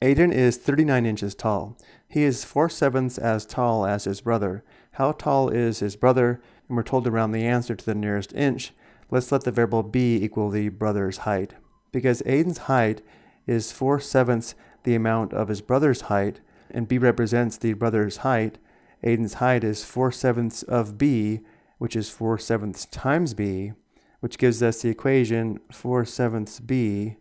Aiden is 39 inches tall. He is 4 sevenths as tall as his brother. How tall is his brother? And we're told to round the answer to the nearest inch. Let's let the variable b equal the brother's height. Because Aiden's height is 4 sevenths the amount of his brother's height, and b represents the brother's height, Aiden's height is 4 sevenths of b, which is 4 sevenths times b, which gives us the equation 4 sevenths b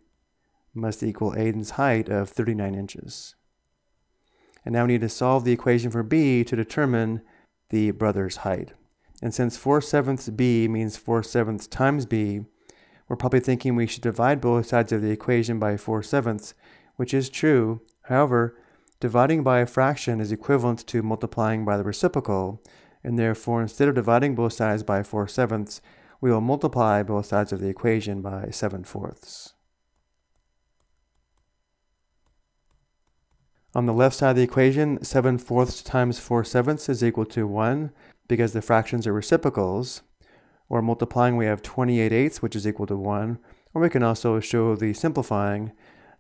must equal Aiden's height of 39 inches. And now we need to solve the equation for b to determine the brother's height. And since 4 sevenths b means 4 sevenths times b, we're probably thinking we should divide both sides of the equation by 4 sevenths, which is true. However, dividing by a fraction is equivalent to multiplying by the reciprocal, and therefore instead of dividing both sides by 4 sevenths, we will multiply both sides of the equation by 7 fourths. On the left side of the equation, 7 fourths times 4 sevenths is equal to 1 because the fractions are reciprocals. Or multiplying, we have 28 eighths, which is equal to 1. Or we can also show the simplifying.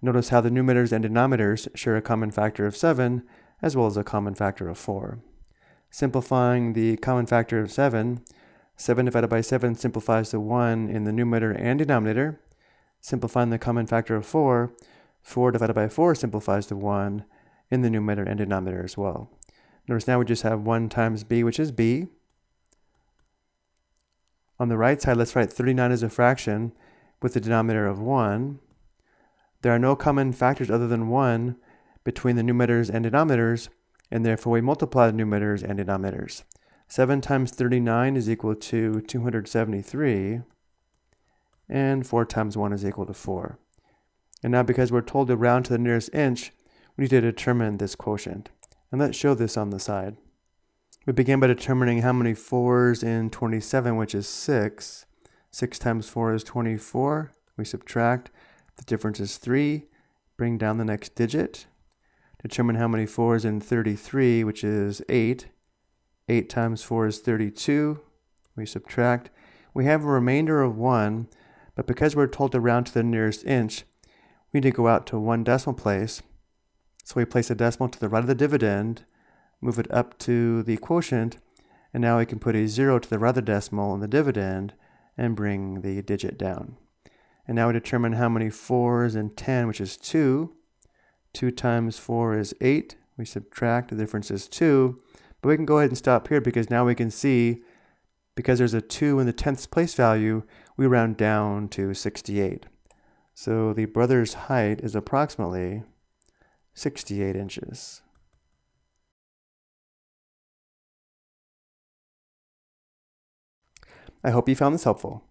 Notice how the numerators and denominators share a common factor of 7, as well as a common factor of 4. Simplifying the common factor of 7, 7 divided by 7 simplifies to 1 in the numerator and denominator. Simplifying the common factor of 4, 4 divided by 4 simplifies to 1 in the numerator and denominator as well. Notice now we just have 1 times b, which is b. On the right side, let's write 39 as a fraction with the denominator of 1. There are no common factors other than 1 between the numerators and denominators, and therefore we multiply the numerators and denominators. 7 times 39 is equal to 273, and 4 times 1 is equal to 4. And now because we're told to round to the nearest inch, we need to determine this quotient. And let's show this on the side. We begin by determining how many 4s in 27, which is 6. 6 times 4 is 24. We subtract. The difference is 3. Bring down the next digit. Determine how many 4s in 33, which is 8. 8 times 4 is 32. We subtract. We have a remainder of 1, but because we're told to round to the nearest inch, we need to go out to one decimal place so we place a decimal to the right of the dividend, move it up to the quotient, and now we can put a zero to the right of the decimal in the dividend and bring the digit down. And now we determine how many 4s in 10, which is 2. 2 times 4 is 8. We subtract, the difference is 2. But we can go ahead and stop here because now we can see, because there's a 2 in the 10th place value, we round down to 68. So the brother's height is approximately 68 inches. I hope you found this helpful.